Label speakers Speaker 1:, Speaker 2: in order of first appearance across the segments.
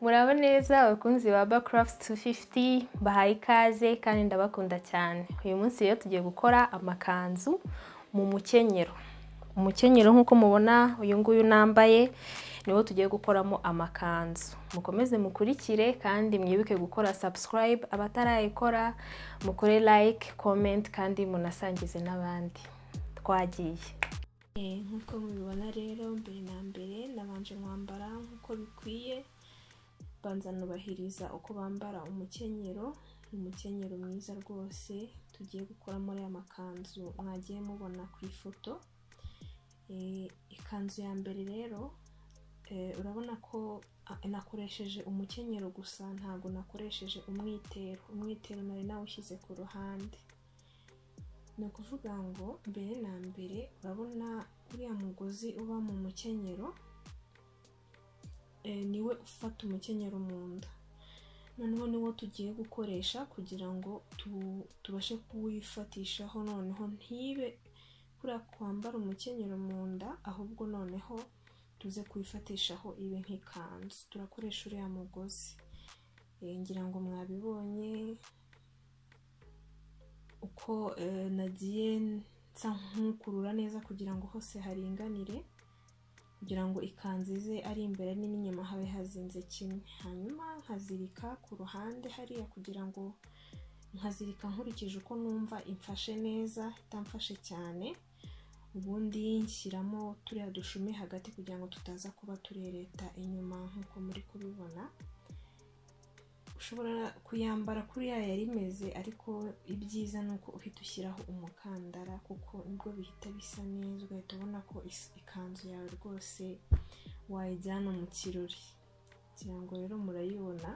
Speaker 1: murabo neza abakunzi ba Backcraft 250 bahaye ikaze kandi ndabakunda cyane. Uyu munsi rero tugiye gukora amakanzu mu mukenyero. Umukenyero nk'uko mubona uyu nguyu nambaye niwo tugiye gukoramo amakanzu. Mukomeze mukurikire kandi mwibuke gukora subscribe abatarayikora mukore like comment kandi munasangize n'abandi. Twagiye. Nk'uko mubibona rero mbere na mbere nabanje kwambara nk'uko bikwiye. Banza nubahiriza uko bambara umukenyero umukenyero mwiza rwose tugiye gukora muri aya makanzu mwagiye mubona ku ifoto. Ikanzu ya mbere rero urabona ko nakoresheje umukenyero gusa ntabwo nakoresheje umwitero. Umwitero nari nawushyize ku ruhande. Ni ukuvuga ngo mbere na mbere urabona uriya mugozi uba mu mukenyero ni we ufata umukenyero mu nda. Noneho niwo tugiye gukoresha kugira ngo tubashe kuwifatishaho. Noneho ntibe kuriya kwambara umukenyero mu nda ahubwo noneho tuze kuwifatishaho ibe nk'ikanzu. Turakoresha uriya mugozi. Ngira ngo mwabibonye uko nagiye nsa nk'ukurura neza kugira ngo hose haringanire. Kugira ngo ikanzu ize ari imbere n'inyuma habe hazinze kimwe. Hanyuma nkazirika ku ruhande hariya kugira ngo nkazirika nkurikije uko numva imfashe neza itamfashe cyane ubundi nshyiramo turiya dushumi hagati kugira ngo tutaza kuba turereta inyuma nk'uko muri kubibona. Ushobora kuyambara kuriya yari imeze ariko ibyiza ni uko uhita ushyiraho umukandara kuko ni bwo bihita bisa neza ugahita ubona ko ikanzu yawe rwose wayijyana mu kirori. Kugira ngo rero murayibona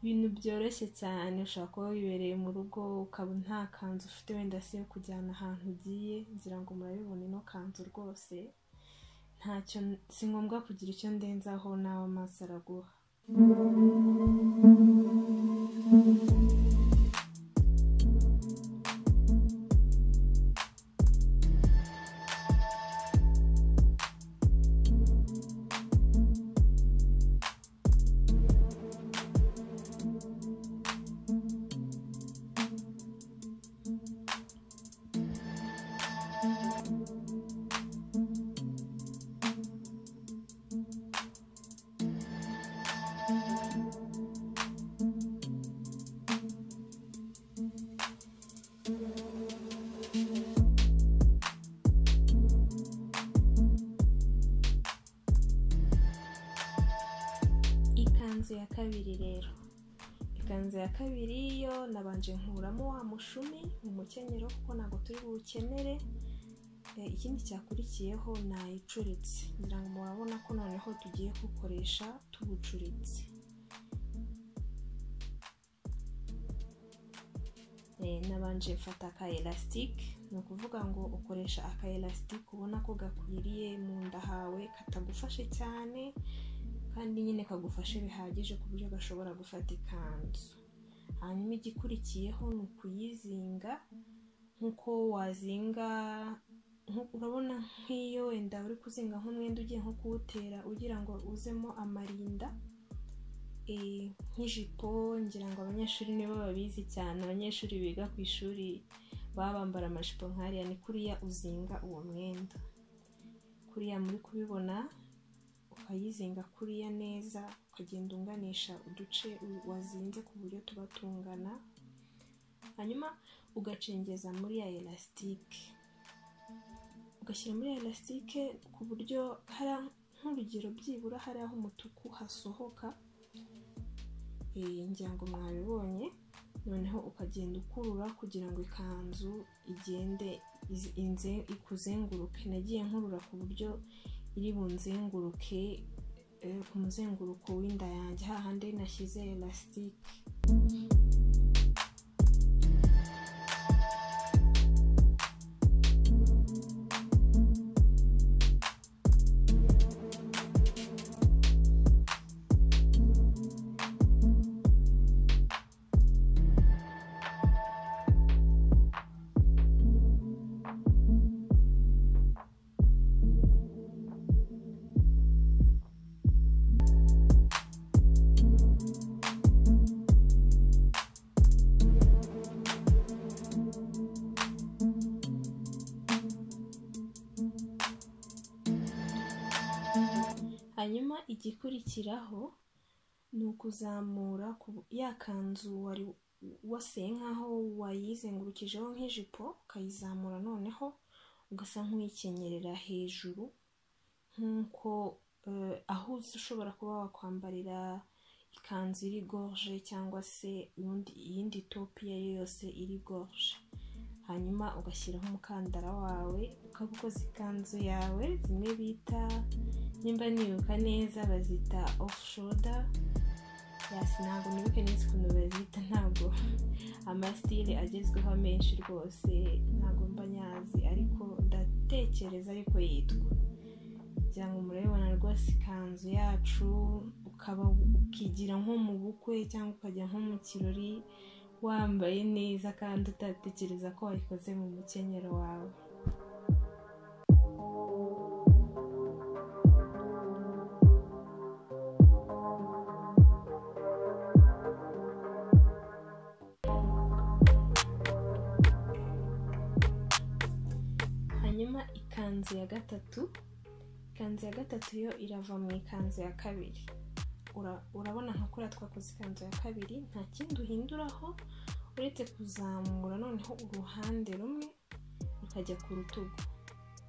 Speaker 1: ibintu byoroshye cyane ushobora kuba wibereye mu rugo ukaba nta kanzu ufite wenda se yo kujyana ahantu ugiye ngira ngo murabibona ino kanzu rwose ntacyo si ngombwa kugira icyo ndenzaho nawe amaso araguha. Ikanzu ya kabiri rero. Ikanzu ya kabiri yo nabanje nkuramo wa mushumi mu mukenyero kuko ntabwo turi buwukenere ikindi cyakurikiyeho nayicuritse. Ngira ngo murabona ko noneho tugiye kuwukoresha tuwucuritse nabanje mfata aka elasitike ni ukuvuga ngo ukoresha aka elasitike ubona ko gakwiriye mu nda hawe katagufashe cyane. Kandi nyine kagufashe bihagije ku buryo gashobora gufata ikanzu. Hanyuma igikurikiyeho ni ukuyizinga nk'uko wazinga urabona nk'iyo wenda uri kuzinga nk'umwenda ugiye nko kuwutera ugira ngo uzemo amarinda nk'ijipo ngira ngo abanyeshuri nibo babizi cyane. Abanyeshuri biga ku ishuri baba bambara amajipo nk'ariya ni kuriya uzinga uwo mwenda. Kuriya muri kubibona ukayizinga kuriya neza ukagenda unganisha uduce wazinze ku buryo tuba tungana hanyuma ugacengeza muri ya elasitike ugashyira muri ya elasitike ku buryo nk'urugero byibura hari aho umutuku hasohoka ngira ngo mwabibonye noneho ukagenda ukurura kugira ngo ikanzu igende ikuzenguruke. Nagiye nkurura ku buryo iri bunzenguruke ku muzenguruko w'inda yanjye. Hahandi nashyize elasitike igikurikiraho ni ukuzamura ya kanzu wari waseye nk'aho wayizengurukijeho nk'ijipo ukayizamura noneho ugasa nk'uyikenyerera hejuru nk'uko aho ushobora kuba wakwambarira ikanzu iri gorge cyangwa se iyindi topu iyo ari yo yose iri gorge. Hanyuma ugashyiraho umukandara wawe ukaba ukoze ikanzu yawe zimwe bita nimba nibuka neza bazita ofu shoda yasi ntabwo nibuke neza ukuntu bazita ntabwo amasitile agezweho menshi rwose ntabwo mba nyazi ariko ndatekereza ariko yitwa. Kugira ngo murabibona rwose ikanzu yacu ukaba ukigira nko mu bukwe cyangwa ukajya nko mu kirori wambaye neza kandi utatekereza ko wayikoze mu mukenyero wawe. Ya gatatu. Ikanzu ya gatatu yo irava mu ikanzu ya kabiri. Urabona nka kuriya twakoze ikanzu ya kabiri nta kindi uhinduraho uretse kuzamura noneho uruhande rumwe rukajya ku rutugu.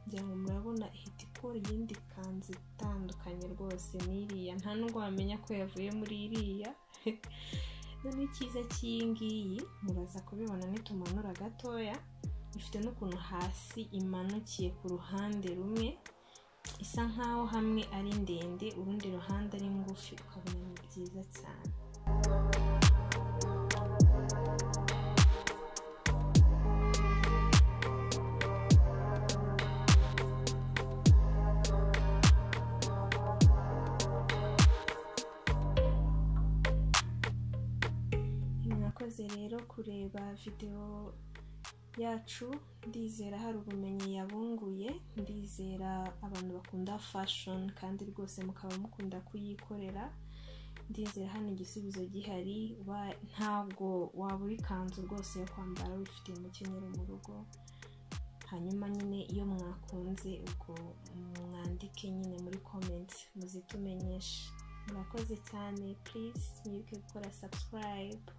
Speaker 1: Kugira ngo murabona ihita ikora iyindi kanzu itandukanye rwose n'iriya. Nta nubwo wamenya ko yavuye muri iriya. None icyiza cy'iyi ngiyi muraza kubibona nitumanura gatoya. Ifite n'ukuntu hasi imanukiye ku ruhande rumwe isa nkaho hamwe ari ndende urundi ruhande ari ngufi. Ukabona ni byiza cyane. Rero kureba videwo yacu ndizera hari ubumenyi yabunguye ndizera abantu bakunda fashoni kandi rwose mukaba mukunda kuyikorera. Ndizera hano igisubizo gihari ntabwo wabura ikanzu rwose yo kwambara wifitiye umukenyero mu rugo hanyuma nyine iyo mwakunze ubwo mwandike nyine muri komenti muzitumenyeshe. Murakoze cyane purize mwibuke gukora sabusikarayibu